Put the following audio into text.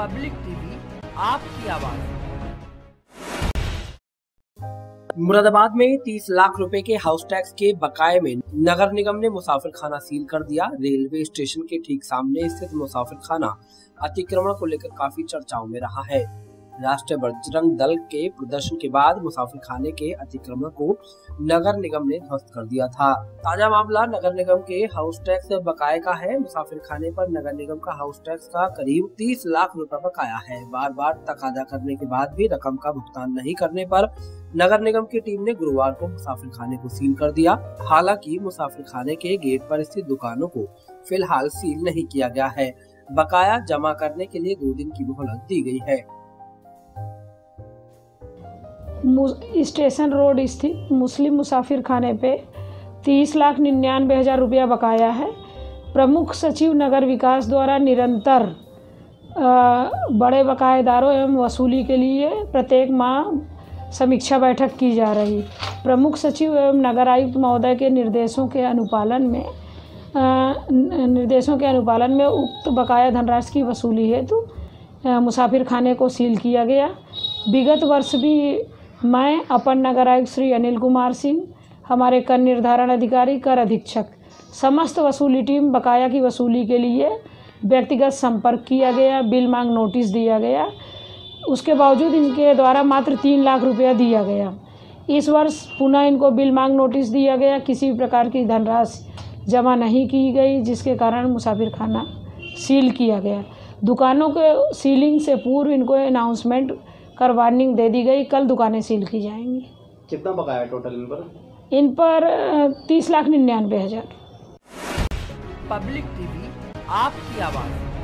Public TV, आपकी आवाज़। मुरादाबाद में 30 लाख रुपए के हाउस टैक्स के बकाए में नगर निगम ने मुसाफिर खाना सील कर दिया। रेलवे स्टेशन के ठीक सामने स्थित मुसाफिर खाना अतिक्रमण को लेकर काफ़ी चर्चाओं में रहा है। राष्ट्रीय बजरंग दल के प्रदर्शन के बाद मुसाफिर खाने के अतिक्रमण को नगर निगम ने ध्वस्त कर दिया था। ताज़ा मामला नगर निगम के हाउस टैक्स बकाये का है। मुसाफिर खाने पर नगर निगम का हाउस टैक्स का करीब 30 लाख रुपए बकाया है। बार बार तकादा करने के बाद भी रकम का भुगतान नहीं करने पर नगर निगम की टीम ने गुरुवार को मुसाफिर खाने को सील कर दिया। हालाँकि मुसाफिर खाने के गेट पर स्थित दुकानों को फ़िलहाल सील नहीं किया गया है। बकाया जमा करने के लिए दो दिन की मोहलत दी गई है। स्टेशन रोड स्थित मुस्लिम मुसाफिर खाने पे तीस लाख निन्यानवे हज़ार रुपया बकाया है। प्रमुख सचिव नगर विकास द्वारा निरंतर बड़े बकायेदारों एवं वसूली के लिए प्रत्येक माह समीक्षा बैठक की जा रही। प्रमुख सचिव एवं नगर आयुक्त महोदय के निर्देशों के अनुपालन में निर्देशों के अनुपालन में उक्त बकाया धनराशि की वसूली हेतु मुसाफिर खाने को सील किया गया। विगत वर्ष भी मैं अपर नगर आयुक्त श्री अनिल कुमार सिंह, हमारे कर निर्धारण अधिकारी, कर अधीक्षक, समस्त वसूली टीम बकाया की वसूली के लिए व्यक्तिगत संपर्क किया गया, बिल मांग नोटिस दिया गया। उसके बावजूद इनके द्वारा मात्र तीन लाख रुपया दिया गया। इस वर्ष पुनः इनको बिल मांग नोटिस दिया गया। किसी भी प्रकार की धनराशि जमा नहीं की गई, जिसके कारण मुसाफिर खाना सील किया गया। दुकानों के सीलिंग से पूर्व इनको अनाउंसमेंट कर वार्निंग दे दी गई कल दुकानें सील की जाएँगी। कितना बकाया टोटल इन पर? इन पर तीस लाख निन्यानवे हज़ार। पब्लिक टीवी आपकी आवाज़।